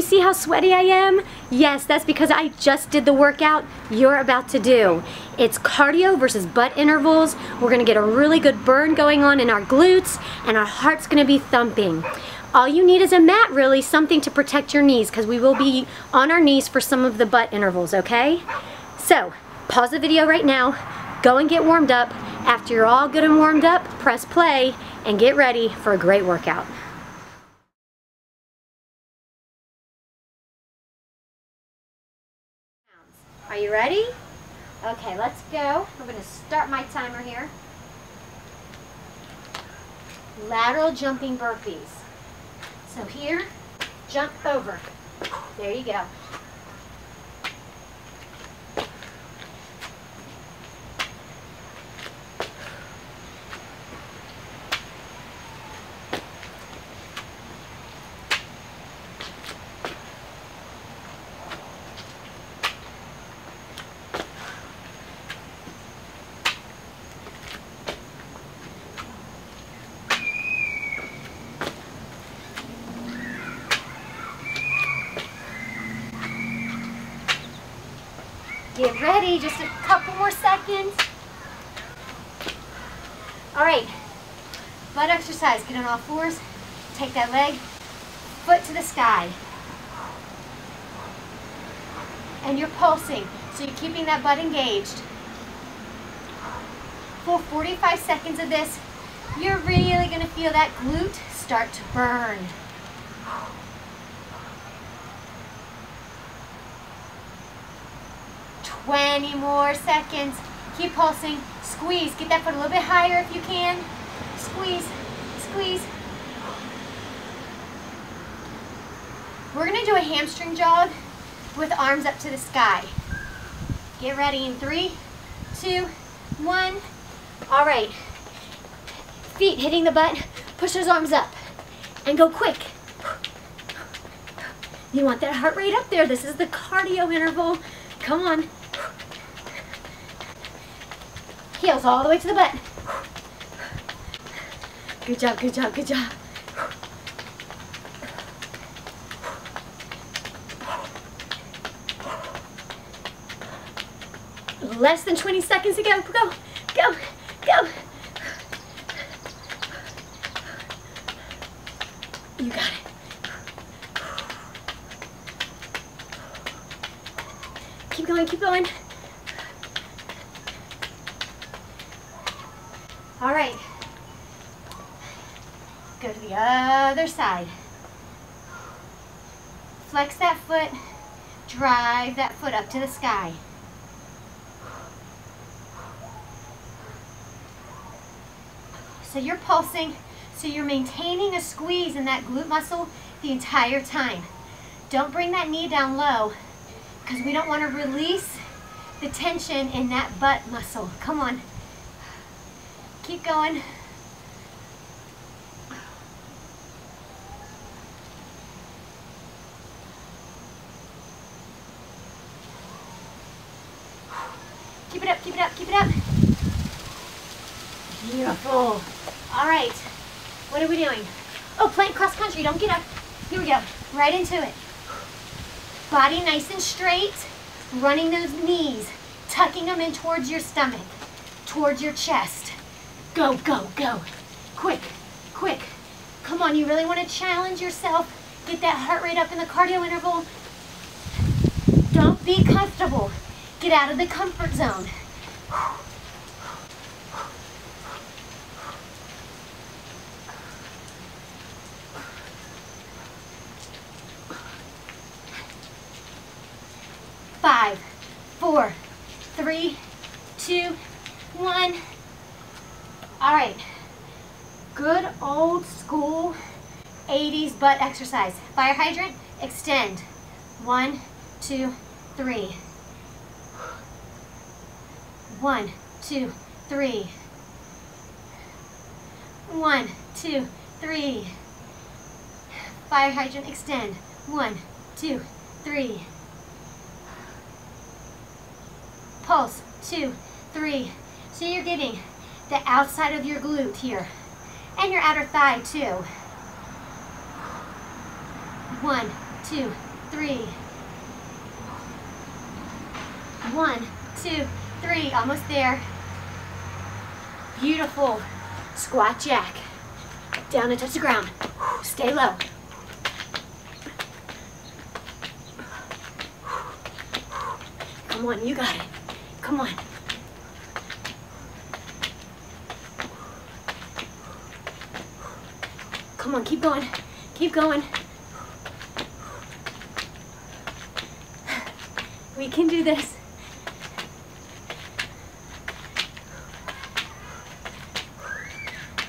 you see how sweaty I am? Yes, that's because I just did the workout you're about to do. It's cardio versus butt intervals. We're gonna get a really good burn going on in our glutes and our heart's gonna be thumping. All you need is a mat really, something to protect your knees because we will be on our knees for some of the butt intervals, okay? So, pause the video right now, go and get warmed up. After you're all good and warmed up, press play and get ready for a great workout. Are you ready? Okay, let's go. I'm going to start my timer here. Lateral jumping burpees. So here, jump over. There you go. Get ready, just a couple more seconds. All right, butt exercise. Get on all fours, take that leg, foot to the sky. And you're pulsing, so you're keeping that butt engaged. For 45 seconds of this, you're really gonna feel that glute start to burn. 20 more seconds. Keep pulsing. Squeeze. Get that foot a little bit higher if you can. Squeeze. Squeeze. We're going to do a hamstring jog with arms up to the sky. Get ready in three, two, one. All right. Feet hitting the butt. Push those arms up and go quick. You want that heart rate up there. This is the cardio interval. Come on. Heels all the way to the butt. Good job, good job, good job. Less than 20 seconds to go. Go, go, go. You got it. Keep going, keep going. All right. Go to the other side. Flex that foot. Drive that foot up to the sky. So you're pulsing, so you're maintaining a squeeze in that glute muscle the entire time. Don't bring that knee down low because we don't want to release the tension in that butt muscle. Come on. Keep going. Keep it up, keep it up, keep it up. Beautiful. All right. What are we doing? Oh, plank cross country. Don't get up. Here we go. Right into it. Body nice and straight. Running those knees. Tucking them in towards your stomach. Towards your chest. Go, go, go. Quick, quick. Come on, you really want to challenge yourself. Get that heart rate up in the cardio interval. Don't be comfortable. Get out of the comfort zone. Five, four, three, two, one. All right, good old school 80s butt exercise. Fire hydrant, extend. One, two, three. One, two, three. One, two, three. Fire hydrant, extend. One, two, three. Pulse, two, three. So you're getting the outside of your glute here. And your outer thigh too. One, two, three. One, two, three, almost there. Beautiful. Squat jack. Down and touch the ground. Stay low. Come on, you got it. Come on. Come on, keep going. Keep going. We can do this.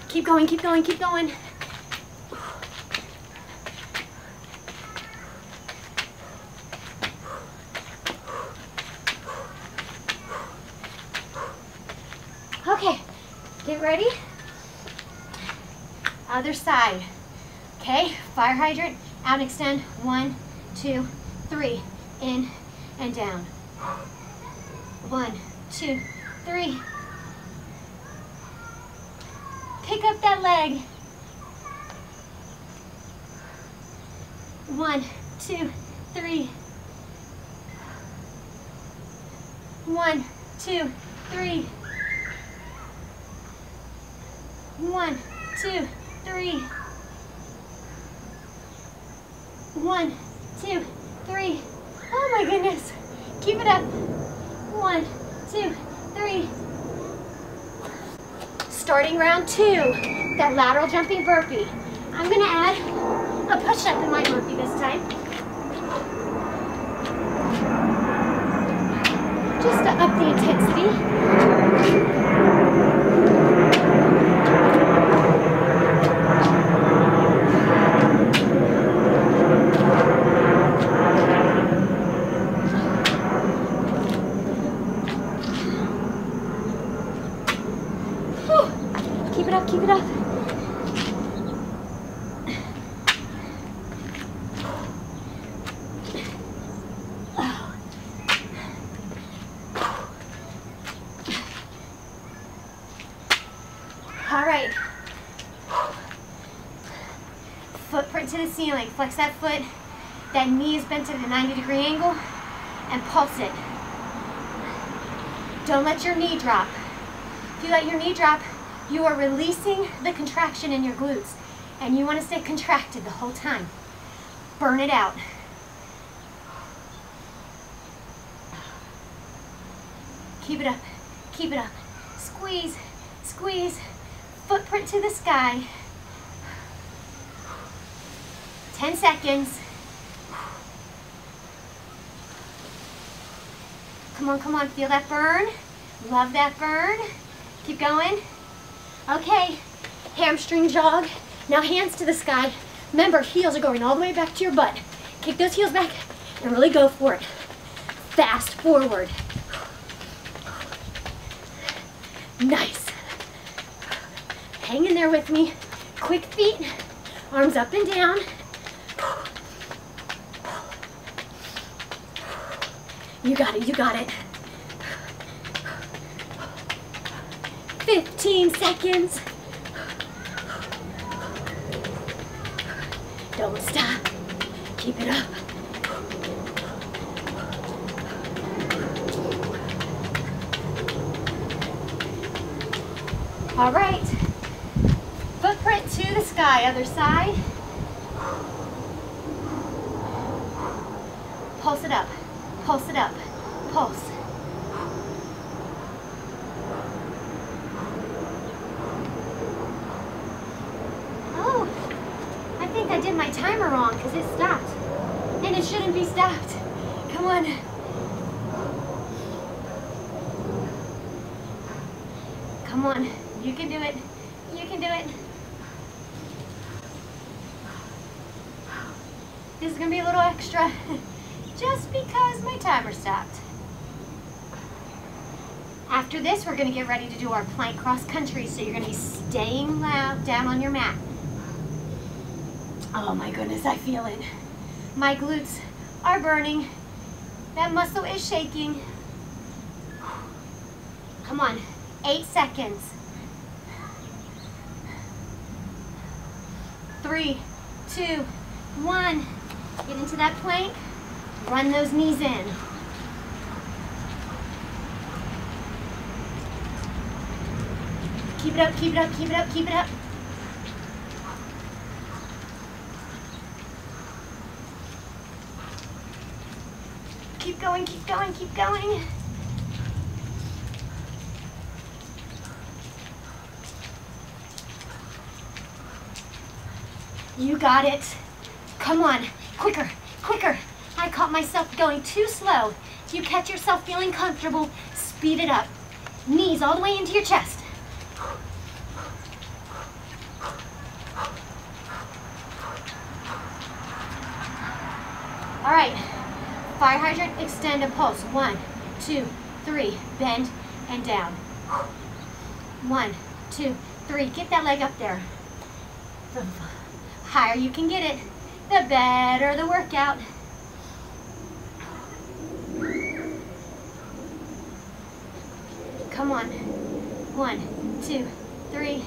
Keep going, keep going, keep going. Okay, get ready. Other side. Okay, fire hydrant, out extend. One, two, three. In and down. One, two, three. Pick up that leg. One, two, three. One, two, three. One, two, three. One, two, three. Oh my goodness. Keep it up. One, two, three. Starting round two, that lateral jumping burpee. I'm gonna add a push-up in my burpee this time. Just to up the intensity. Whew. Keep it up, keep it up. All right. To the ceiling. Flex that foot. That knee is bent at a 90 degree angle and pulse it. Don't let your knee drop. If you let your knee drop, you are releasing the contraction in your glutes and you want to stay contracted the whole time. Burn it out. Keep it up. Keep it up. Squeeze. Squeeze. Footprint to the sky. 10 seconds. Come on, come on. Feel that burn. Love that burn. Keep going. Okay. Hamstring jog. Now hands to the sky. Remember, heels are going all the way back to your butt. Kick those heels back and really go for it. Fast forward. Nice. Hang in there with me. Quick feet, arms up and down. You got it, you got it. 15 seconds. Don't stop. Keep it up. All right. Footprint to the sky, other side. Pulse it up, pulse it up, pulse. Oh, I think I did my timer wrong because it stopped. And it shouldn't be stopped. Come on. Come on, you can do it. You can do it. This is gonna be a little extra, timer stopped. After this, we're gonna get ready to do our plank cross country, so you're gonna be staying loud down on your mat. Oh my goodness, I feel it. My glutes are burning. That muscle is shaking. Come on, eight seconds. Three, two, one. Get into that plank. Run those knees in. Keep it up, keep it up, keep it up, keep it up. Keep going, keep going, keep going. You got it. Come on, quicker, quicker. I caught myself going too slow. If you catch yourself feeling comfortable, speed it up. Knees all the way into your chest. All right, fire hydrant, extend and pulse. One, two, three, bend and down. One, two, three, get that leg up there. The higher you can get it, the better the workout. Come on. One, two, three.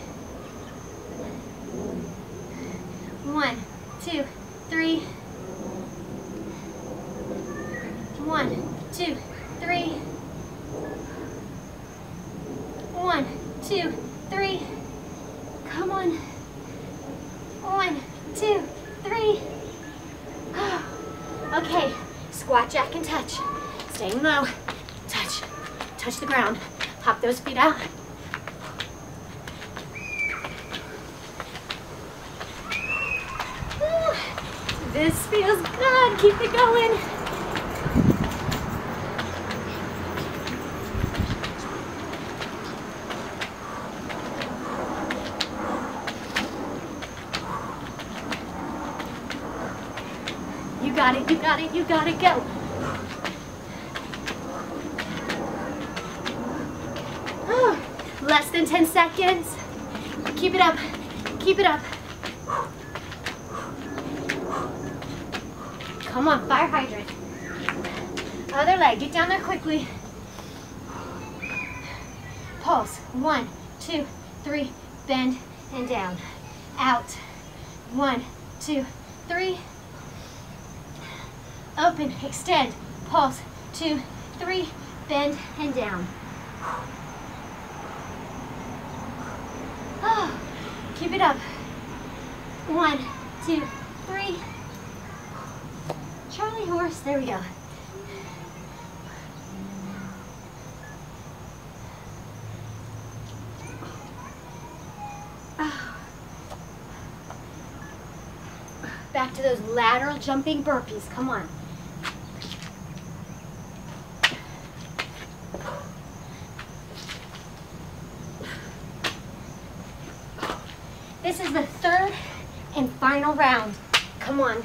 One, two, three. One, two, three. One, two, three. Come on. One, two, three. Okay, squat, jack, and touch. Staying low. Touch, touch the ground. Pop those feet out. This feels good. Keep it going. You got it, you got it, you got it, go. Less than 10 seconds. Keep it up, keep it up. Come on, fire hydrant. Other leg, get down there quickly. Pulse, one, two, three, bend and down. Out, one, two, three. Open, extend, pulse, two, three, bend and down. Oh, keep it up. One, two, three. Charlie horse, there we go. Ah. Back to those lateral jumping burpees, come on. This is the third and final round. Come on.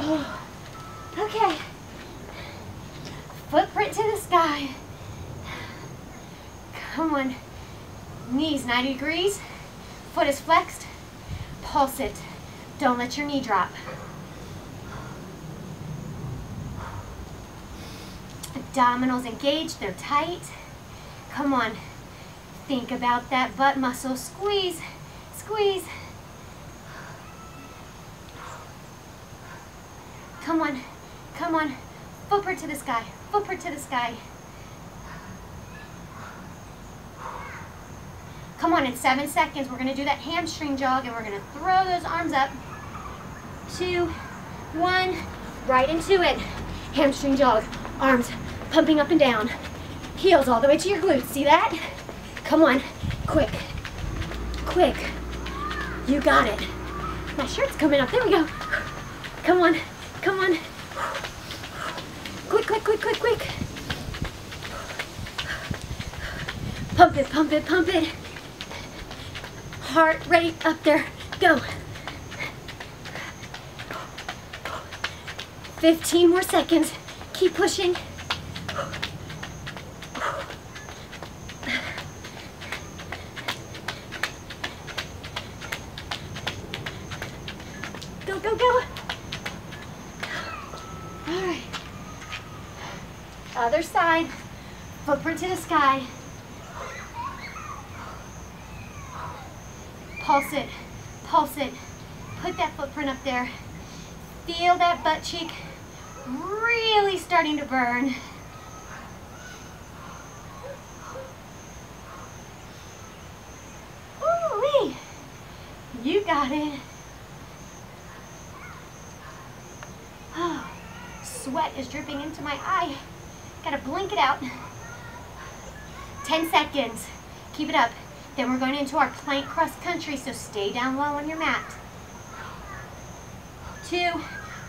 Oh, okay. Footprint to the sky. Come on. Knees 90 degrees. Foot is flexed. Pulse it. Don't let your knee drop. Abdominals engaged, they're tight. Come on. Think about that butt muscle. Squeeze, squeeze. Come on, come on. Footprint to the sky, footprint to the sky. In seven seconds, we're gonna do that hamstring jog and we're gonna throw those arms up. Two, one, right into it. Hamstring jog, arms pumping up and down. Heels all the way to your glutes, see that? Come on, quick, quick. You got it. My shirt's coming up, there we go. Come on, come on. Quick, quick, quick, quick, quick. Pump it, pump it, pump it heart rate up there. Go. 15 more seconds. Keep pushing. Go, go, go. All right. Other side. Footprint to the sky. Pulse it, pulse it. Put that footprint up there. Feel that butt cheek really starting to burn. Ooh-wee. You got it. Oh, sweat is dripping into my eye. Gotta blink it out. 10 seconds. Keep it up. Then we're going into our plank cross country, so stay down low on your mat. Two,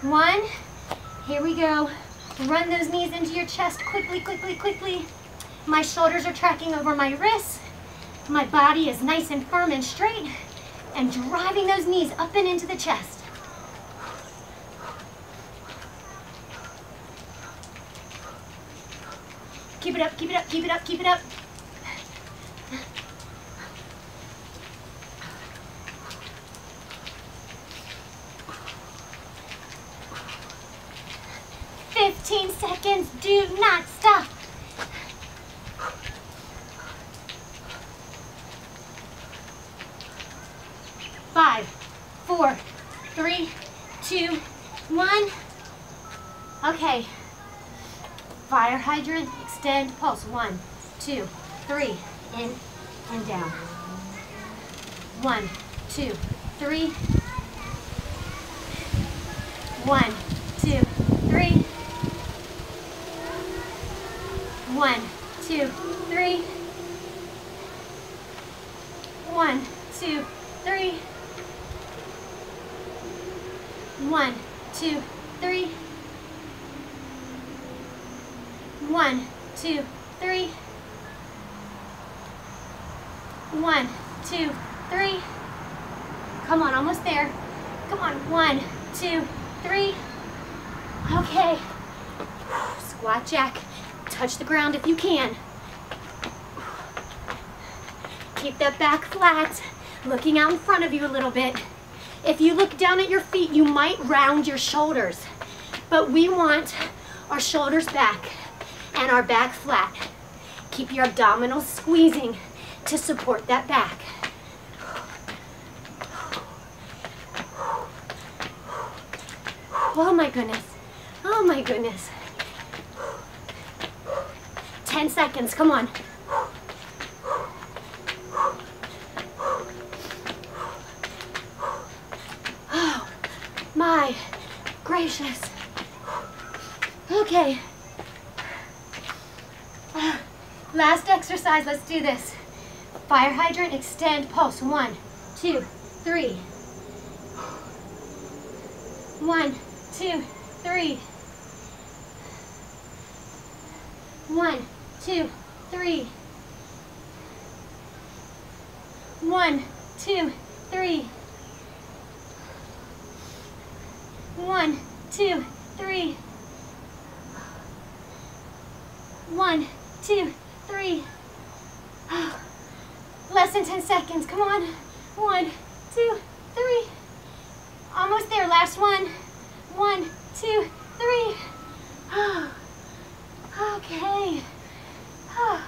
one. Here we go. Run those knees into your chest quickly, quickly, quickly. My shoulders are tracking over my wrists. My body is nice and firm and straight and driving those knees up and into the chest. Keep it up, keep it up, keep it up, keep it up. Fifteen seconds, do not stop. Five, four, three, two, one. Okay. Fire hydrant, extend, pulse. One, two, three, in and down. One, two, three. One, two, three. One, two, three. One, two, three. One, two, three. One, two, three. One, two, three. Come on, almost there. Come on, one, two, three. Okay. Squat jack. Touch the ground if you can. Keep that back flat, looking out in front of you a little bit. If you look down at your feet, you might round your shoulders, but we want our shoulders back and our back flat. Keep your abdominals squeezing to support that back. Oh my goodness. Oh my goodness. 10 seconds, come on. Oh my gracious. Okay. Last exercise, let's do this. Fire hydrant, extend, pulse. One, two, three. One, two, three. One, two, three. One, two, three. One, two, three. One, two, three. Less than 10 seconds, come on. One, two, three. Almost there, last one. One, two, three. Okay.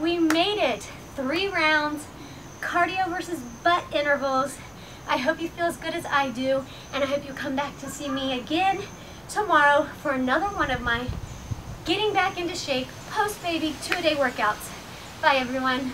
We made it. Three rounds, cardio versus butt intervals. I hope you feel as good as I do, and I hope you come back to see me again tomorrow for another one of my getting back into shape post-baby two-a-day workouts. Bye, everyone.